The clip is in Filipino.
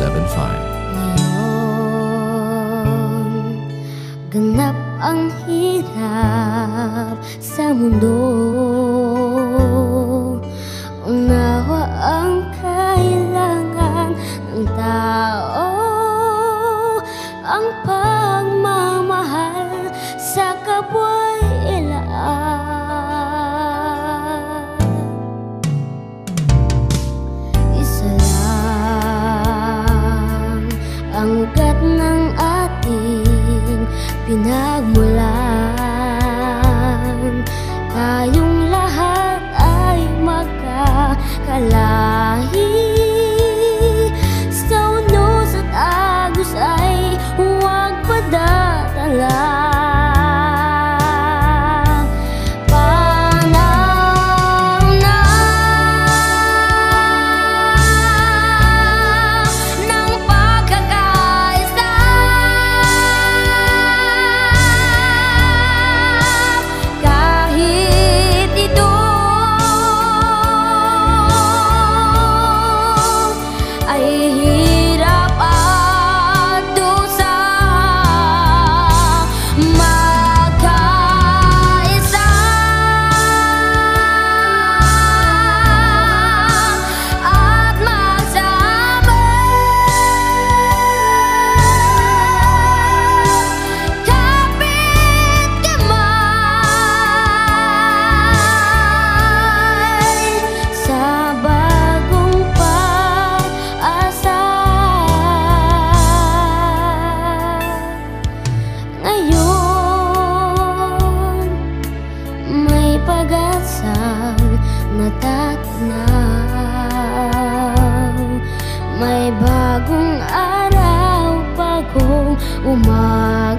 0975. Ganap ang hirap sa mundo Unawa ang kailangan ng Ang pag pinagmula 我法